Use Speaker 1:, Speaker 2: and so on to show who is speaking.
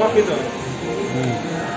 Speaker 1: 好啊，闭嘴。
Speaker 2: 嗯。